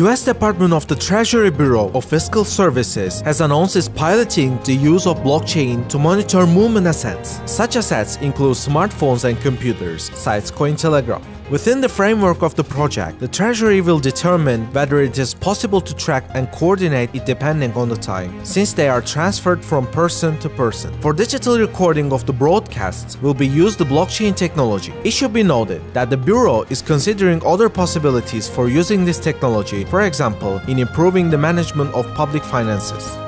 US Department of the Treasury Bureau of Fiscal Services has announced it's piloting the use of blockchain to monitor movement assets. Such assets include smartphones and computers, cites Cointelegraph. Within the framework of the project, the Treasury will determine whether it is possible to track and coordinate it depending on the time, since they are transferred from person to person. For digital recording of the broadcasts will be used the blockchain technology. It should be noted that the Bureau is considering other possibilities for using this technology, for example, in improving the management of public finances.